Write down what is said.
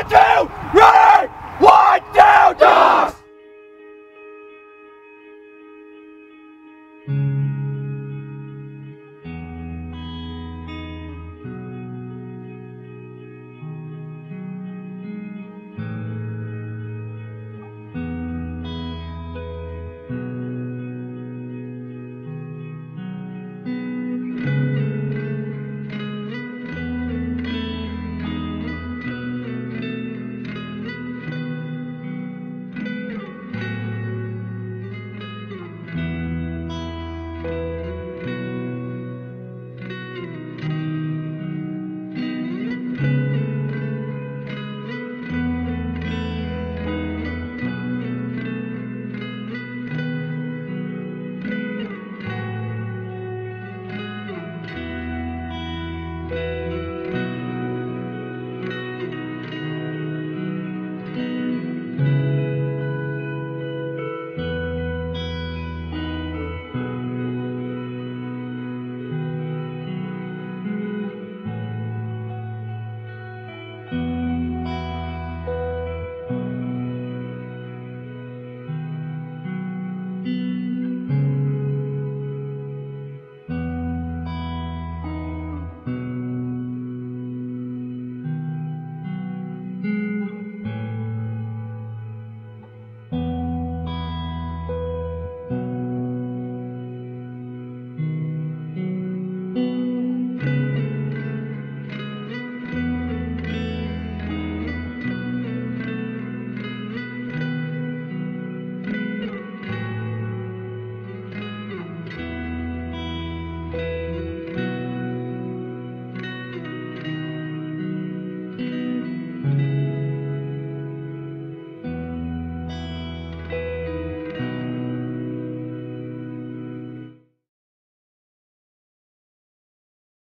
One, two, ready! One, two, dogs!